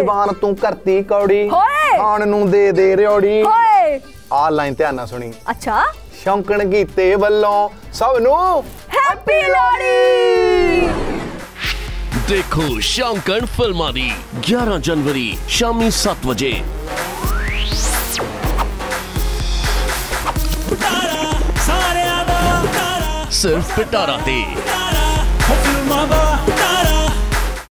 ਜ਼ਬਾਨ ਤੂੰ ਕਰਤੀ ਕੌੜੀ। ਖਾਣ ਨੂੰ ਦੇ ਦੇ ਰਿਓੜੀ। ਹੋਏ। ਆ ਲਾਈਨ ਧਿਆਨ ਨਾਲ ਸੁਣੀ। ਅੱਛਾ। ਸ਼ੌਂਕਣ ਗੀਤੇ ਵੱਲੋਂ ਸਭ ਨੂੰ ਹੈਪੀ ਲੋਹੜੀ! ਦੇਖੋ ਸ਼ੌਂਕਣ ਫਿਲਮਾਂ ਦੀ 11 ਜਨਵਰੀ ਸ਼ਾਮੀ 7 ਵਜੇ। ਸਿਰਫ ਪਿਟਾਰਾ ਤੇ।